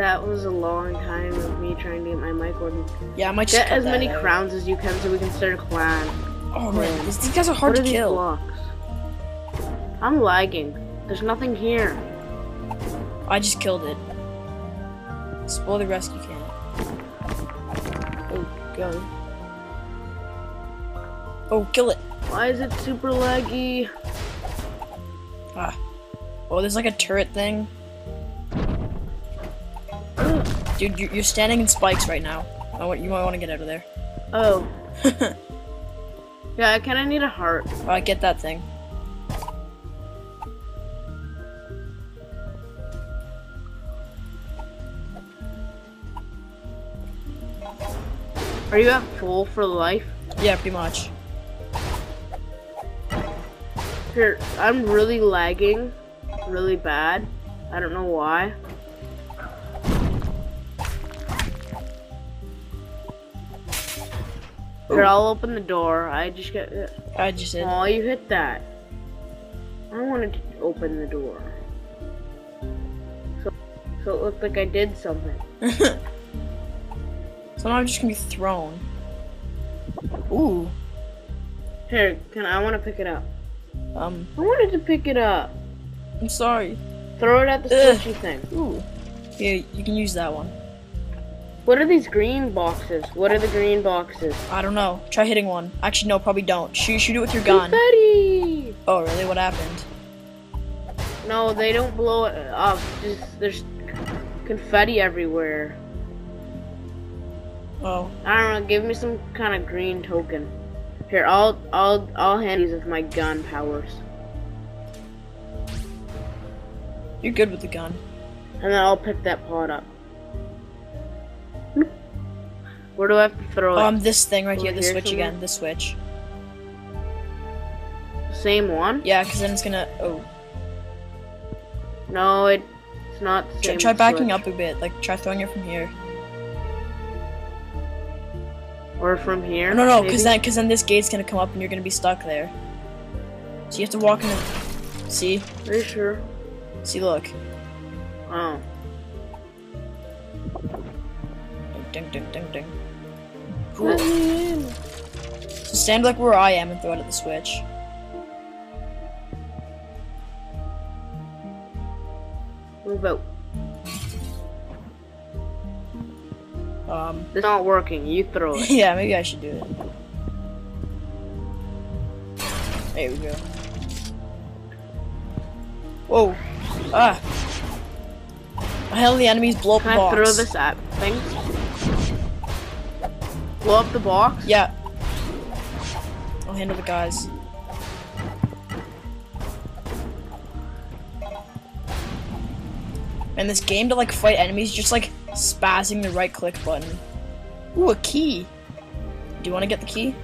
that was a long time of me trying to get my mic working. Yeah, I might just Get as many out. crowns as you can so we can start a clan. Oh man, these, these guys are hard what to are kill. blocks? I'm lagging. There's nothing here. I just killed it. Spoil the rescue can. Oh god. Oh, kill it. Why is it super laggy? Ah. Oh, there's like a turret thing. Dude, you're, you're standing in spikes right now. I want, you might want to get out of there. Oh. yeah, I kind of need a heart. Alright, get that thing. Are you at full for life? Yeah, pretty much. Here, I'm really lagging, really bad. I don't know why. Here, I'll open the door. I just got. I just did. Oh, you hit that. I wanted to open the door. So, so it looked like I did something. so now I'm just gonna be thrown. Ooh. Here, can I want to pick it up? Um, I wanted to pick it up. I'm sorry. Throw it at the Ugh. squishy thing. Ooh. Here, you can use that one. What are these green boxes? What are the green boxes? I don't know. Try hitting one. Actually, no, probably don't. Shoot, shoot it with your gun. Confetti! Oh, really? What happened? No, they don't blow it up. Just there's confetti everywhere. Oh. I don't know. Give me some kind of green token. Here, I'll I'll I'll hand these with my gun powers, You're good with the gun. and then I'll pick that pot up. Where do I have to throw it? Um, this thing right Over here, the here switch somewhere? again, the switch. Same one? Yeah, because then it's gonna. Oh, No, it, it's not the try, same. try backing switch. up a bit. Like, try throwing it from here. Or from here. No, no, because then, because then this gate's gonna come up and you're gonna be stuck there. So you have to walk in. The, see, Are you sure? see, look. Oh. Ding, ding, ding, ding, Cool. So stand like where I am and throw it at the switch. Move out. Um, It's not working. You throw it. yeah, maybe I should do it. There we go. Whoa. Ah. The hell the enemies blow up Can the box. I throw this at thing? Blow up the box? Yeah. I'll handle the guys. And this game to like fight enemies, just like spazzing the right click button. Ooh, a key. Do you want to get the key?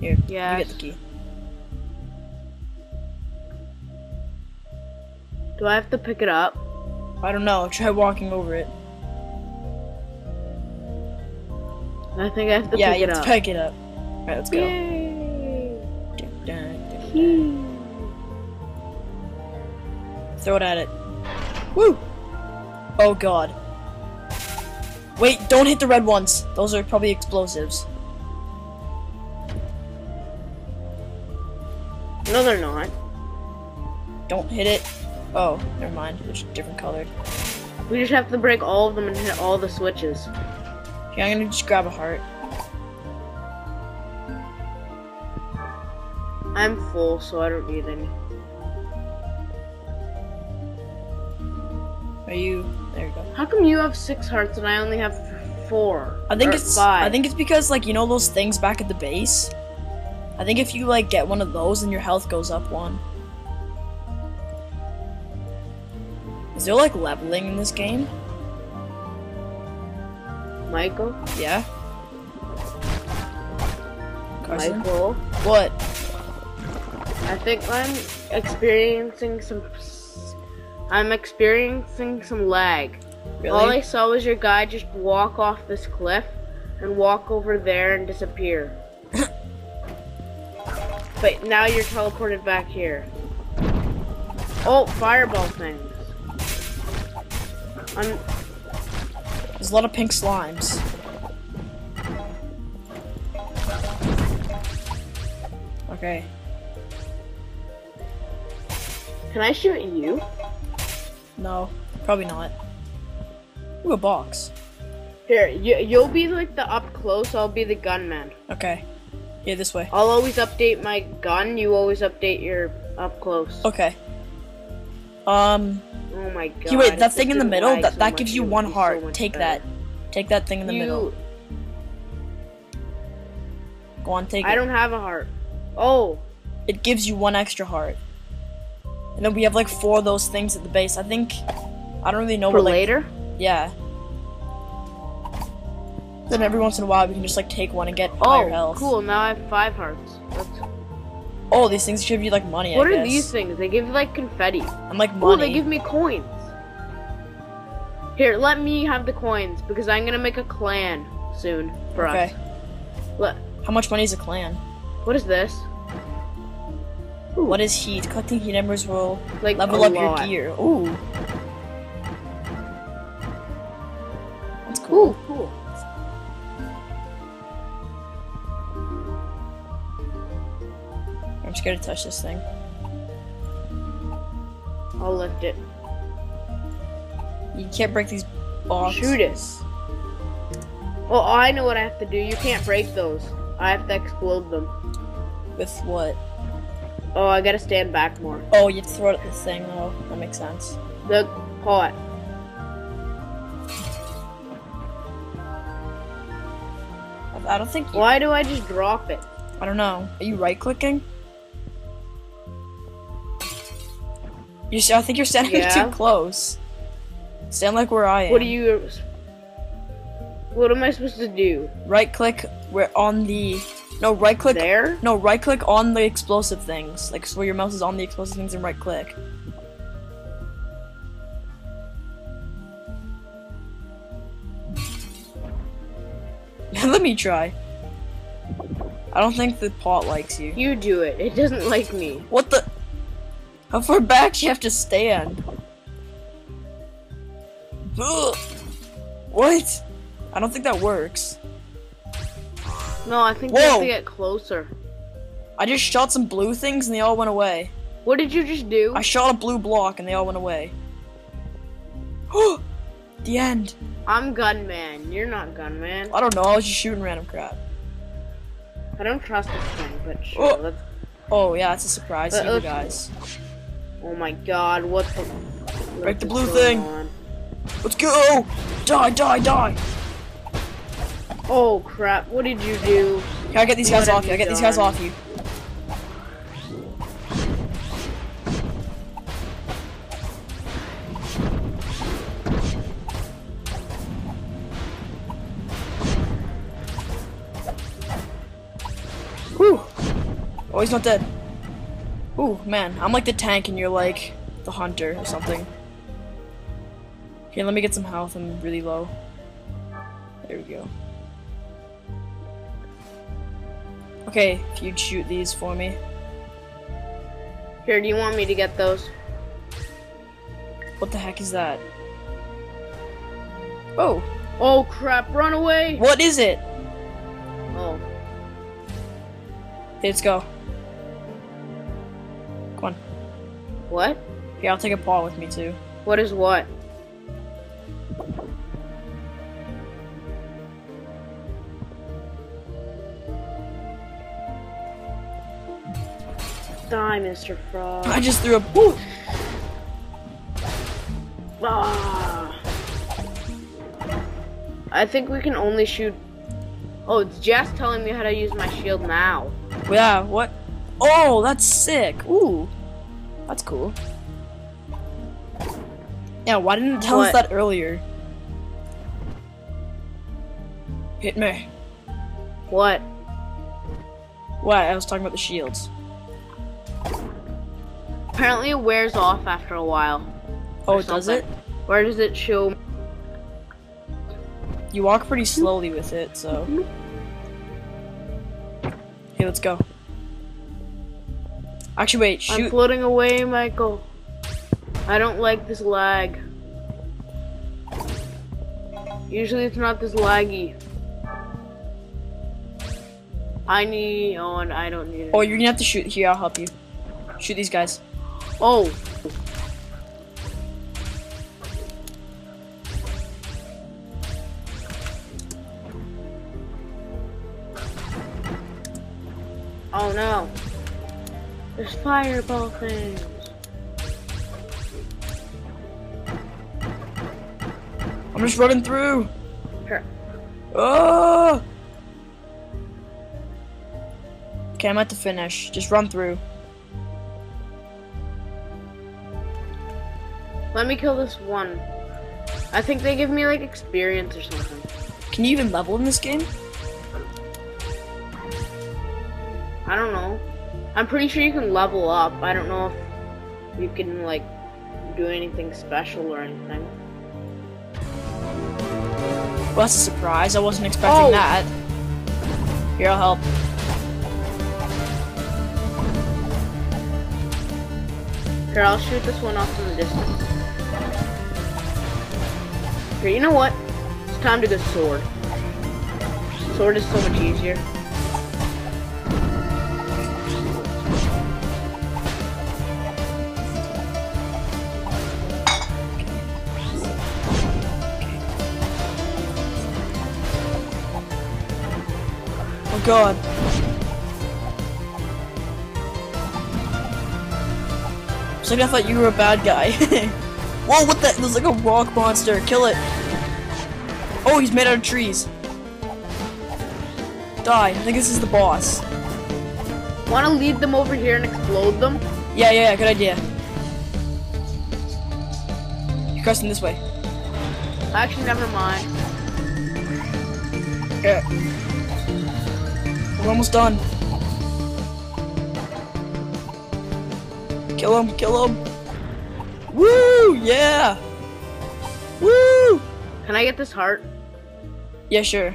Here, you get the key. Do I have to pick it up? I don't know. Try walking over it. I think I have to yeah, pick it up. to pick it up. Alright, let's go. Yay! Dun, dun, dun. Throw it at it. Woo! Oh god. Wait, don't hit the red ones. Those are probably explosives. No, they're not. Don't hit it. Oh, never mind. It's different colored. We just have to break all of them and hit all the switches. Okay, I'm gonna just grab a heart. I'm full, so I don't need any. Are you? There you go. How come you have six hearts and I only have four? I think it's. five. I think it's because like you know those things back at the base. I think if you like get one of those, then your health goes up one. Is there like leveling in this game? Michael. Yeah. Carson? Michael. What? I think I'm experiencing some. I'm experiencing some lag. Really? All I saw was your guy just walk off this cliff and walk over there and disappear. but now you're teleported back here. Oh, fireball things. I'm, There's a lot of pink slimes. Okay. can I shoot you? No, probably not. Ooh, a box. Here, you, you'll be like the up close. I'll be the gunman. Okay. Yeah, this way. I'll always update my gun. You always update your up close. Okay. Um, Oh my god. Hey, wait, that thing in the middle, that, so that gives you one be so heart. Take better. that. Take that thing in the you, middle. Go on, take I it. don't have a heart. Oh, It gives you one extra heart. And then we have like four of those things at the base. I think. I don't really know for what. Like, later? Yeah. Then every once in a while we can just like take one and get higher Oh, health. cool. Now I have five hearts. Oh, these things give you like money. What I are guess. these things? They give you like confetti. I'm like money. Oh, they give me coins. Here, let me have the coins because I'm gonna make a clan soon for okay. us. Let, How much money is a clan? what is this? What is heat? Collecting heat embers will Like level up your gear. Ooh. Scared to touch this thing. I'll lift it. You can't break these boxes. Shoot it. Well, I know what I have to do. You can't break those. I have to explode them. With what? Oh, I gotta stand back more. Oh, you throw it at the thing though. That makes sense. The pot. I, don't think Why do I just drop it? I don't know. Are you right clicking? You see, I think you're standing Yeah. too close. Stand like where I am. What do you? What am I supposed to do? Right click where on the no right click There? no right click on the explosive things. Like so where your mouse is on the explosive things and right click. Let me try. I don't think the pot likes you. You do it. It doesn't like me. What the? How far back do you have to stand? Ugh. What? I don't think that works. No, I think you have to get closer. I just shot some blue things and they all went away. What did you just do? I shot a blue block and they all went away. the end. I'm gunman. You're not gunman. I don't know. I was just shooting random crap. I don't trust this thing, but sure. Oh. Oh yeah, it's a surprise to you uh, guys. Oh my god, what the? Break the blue thing. on? Let's go! Die, die, die! Oh crap! What did you do? Can I get these guys What have off you? I get these guys off you. Whew. Oh, he's not dead. Ooh, man, I'm like the tank and you're like the hunter or something. Here, let me get some health. I'm really low. There we go. Okay, if you'd shoot these for me. Here, do you want me to get those? What the heck is that? Oh, Oh crap! Run away! what is it? Oh, Okay, let's go. What? Here, I'll take a paw with me too. What is what? Die, Mr. Frog. I just threw a. Woo! Ah. I think we can only shoot. Oh, it's Jess telling me how to use my shield now. Yeah, what? Oh, that's sick. Ooh, that's cool. Yeah, why didn't it tell us that earlier? Hit me. What? What? I was talking about the shields. Apparently, it wears off after a while. Oh, does it? Where does it show? You walk pretty slowly with it, so. Okay, let's go. Actually, wait, I'm floating away, Michael. I don't like this lag. Usually it's not this laggy. I need. Oh, and I don't need it. Oh, you're gonna have to shoot. Here, I'll help you. Shoot these guys. Oh. Oh no. There's fireball things. I'm just running through. Oh! Okay, I'm at the finish. Just run through. Let me kill this one. I think they give me like experience or something. Can you even level in this game? I don't know. I'm pretty sure you can level up. I don't know if you can like do anything special or anything. Well, that's a surprise. I wasn't expecting Oh. that. Here, I'll help. Here, I'll shoot this one off from the distance. Here, you know what? It's time to go sword. Sword is so much easier. Oh god. It's like I thought you were a bad guy. Whoa, what the? There's like a rock monster. Kill it. Oh, he's made out of trees. Die. I think this is the boss. Want to lead them over here and explode them? Yeah, yeah, yeah, good idea. You're crossing this way. Actually, never mind. Yeah. We're almost done. Kill him, kill him. Woo, yeah. Woo. Can I get this heart? Yeah, sure.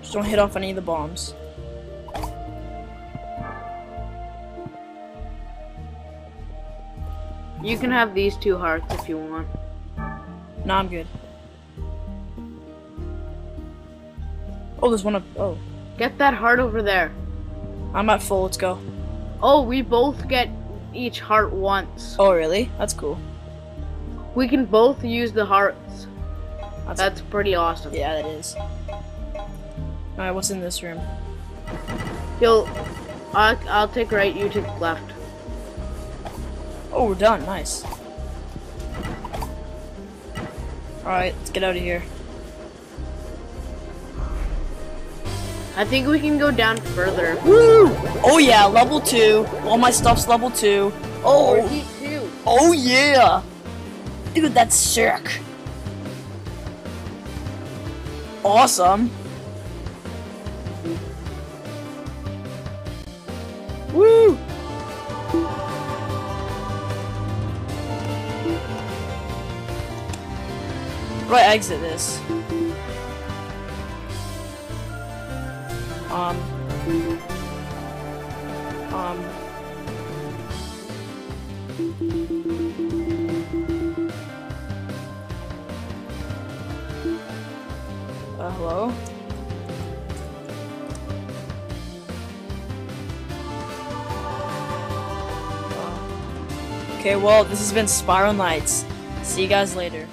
Just don't hit off any of the bombs. You can have these two hearts if you want. Nah, I'm good. Oh, there's one up. Oh, Get that heart over there. I'm at full. Let's go. Oh, we both get each heart once. Oh, really? That's cool. We can both use the hearts. That's, That's pretty awesome. yeah, that is. All right, what's in this room? Yo, I'll, I'll take right, you take left. Oh, we're done. Nice. All right, let's get out of here. I think we can go down further. Woo! Oh yeah, level two. All my stuff's level two. Oh, oh yeah, dude, that's sick. Awesome. Woo! Right, exit this. Um. Um. Uh, hello? Uh, Okay, well, this has been Spiral Knights. See you guys later.